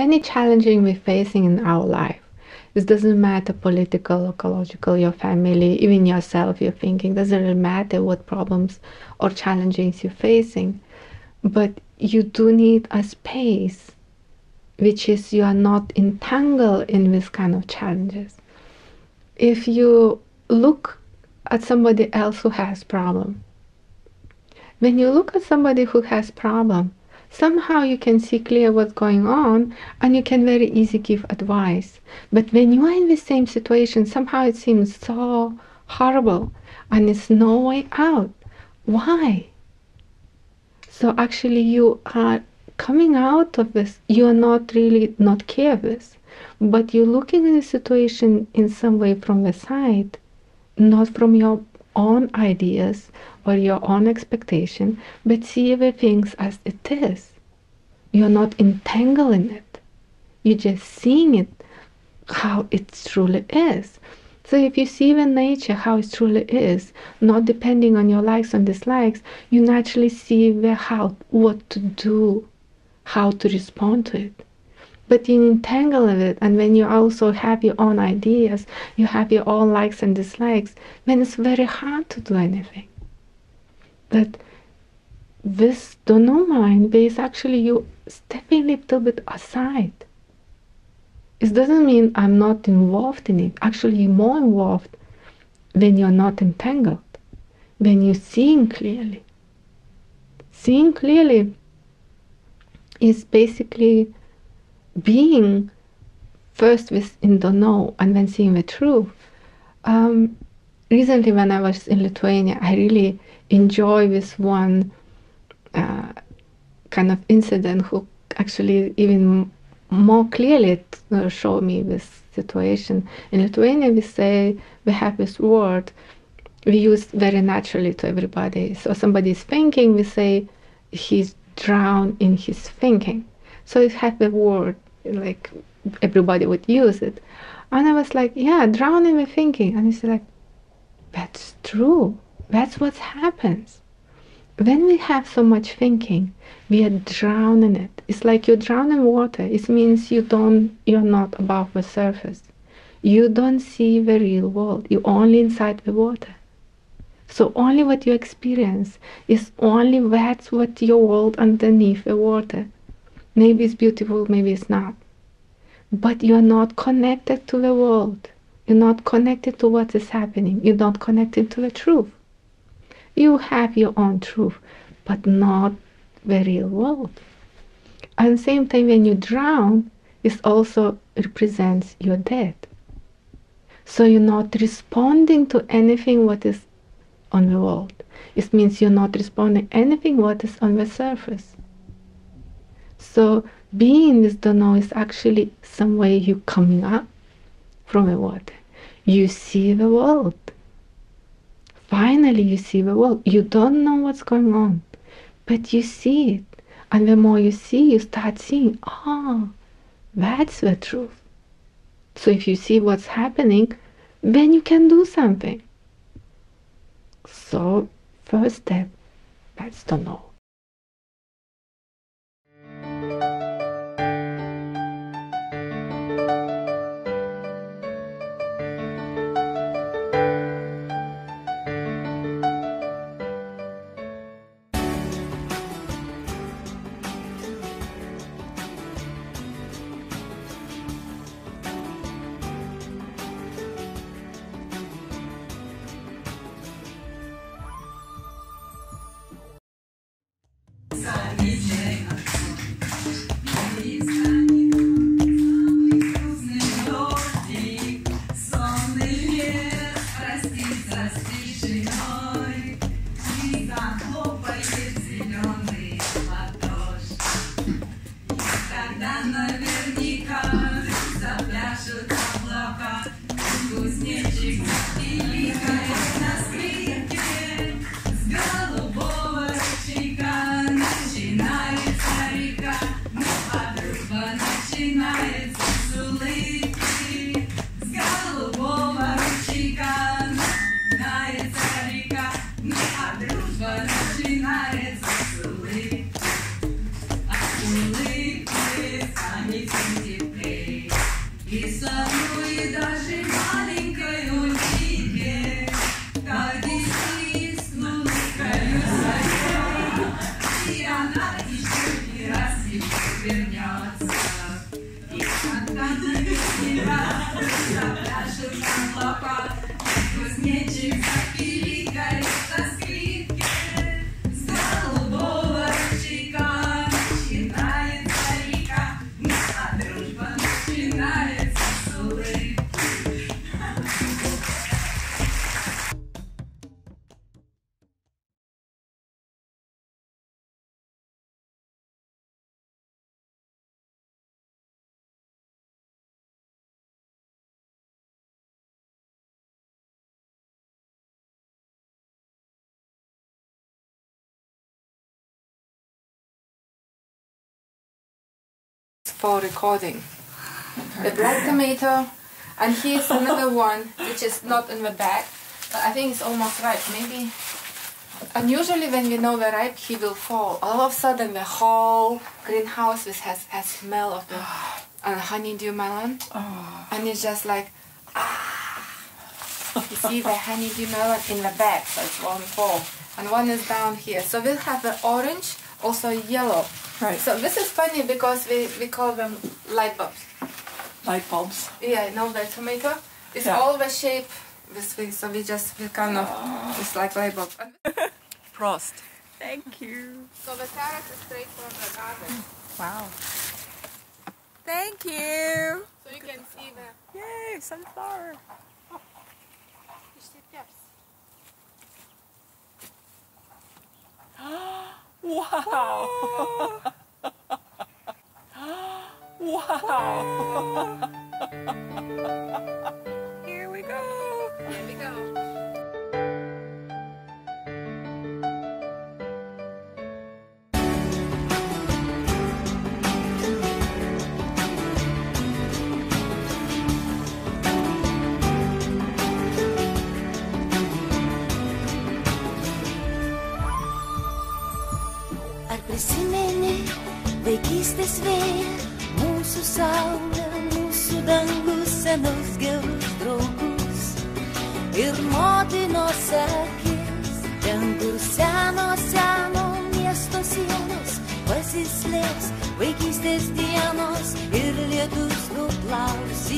any challenging we're facing in our life, this doesn't matter political, ecological, your family, even yourself, your thinking, doesn't really matter what problems or challenges you're facing. But you do need a space which is you are not entangled in this kind of challenges. If you look at somebody else who has problem, when you look at somebody who has problem, somehow you can see clear what's going on and you can very easy give advice. But when you are in the same situation, somehow it seems so horrible and there's no way out. Why? So actually you are coming out of this, you are not really not careless, but you're looking at the situation in some way from the side, not from your own ideas or your own expectation, but see the things as it is. You're not entangled in it. You're just seeing it how it truly is. So if you see the nature how it truly is, not depending on your likes and dislikes, you naturally see the how what to do how to respond to it. But you entangle it, and when you also have your own ideas, you have your own likes and dislikes, then it's very hard to do anything. But this don't mind is actually you stepping a little bit aside. It doesn't mean I'm not involved in it. Actually, you're more involved when you're not entangled, when you're seeing clearly. Seeing clearly is basically being first within the know and then seeing the truth. Um, recently, when I was in Lithuania, I really enjoy this one uh, kind of incident who actually even more clearly showed me this situation. In Lithuania, we say we have this word we use very naturally to everybody. So somebody is thinking, we say he's drown in his thinking. So it had the word like everybody would use it. And I was like, yeah, drowning my thinking. And he's like, that's true. That's what happens. When we have so much thinking, we are drowning it. It's like you drown in water. It means you don't you're not above the surface. You don't see the real world. You're only inside the water. So only what you experience is only that's what your world underneath the water. Maybe it's beautiful, maybe it's not. But you're not connected to the world. You're not connected to what is happening. You're not connected to the truth. You have your own truth, but not the real world. The same time, when you drown, it also represents your death. So you're not responding to anything what is on the world. It means you're not responding anything what is on the surface. So being with the know is actually some way you coming up from the water. You see the world. Finally you see the world. You don't know what's going on, but you see it. And the more you see, you start seeing, oh, that's the truth. So if you see what's happening, then you can do something. So, first step, that's to know. Anything Brawa, bez for recording. The black tomato, and here's another one which is not in the bag, but I think it's almost ripe. Maybe. And usually when we know the ripe, he will fall. All of a sudden, the whole greenhouse has has smell of the uh, honeydew melon, and it's just like ah. You see the honeydew melon in the bag, so it's one fall, and one is down here. So we'll have the orange, also yellow. Right. So this is funny because we, we call them light bulbs. Light bulbs. Yeah, no, know the tomato? It's Yeah. all the shape this way, so we just we kind of ah. it's like light bulb. Frost. Thank you. So the carrot is straight from the garden. Wow. Thank you. So you can see the Yay, sunflower. Wow. Wow. Here vaikystės vėją, mūsų saulę, mūsų dangus, senus gerus draugus ir motinos akis, ten kur seno, seno miesto sienos pasislėps vaikystės dienos ir lietus nuplaus.